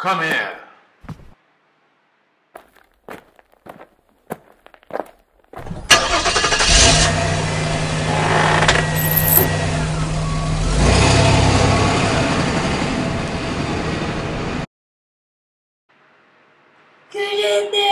Come here. Good in.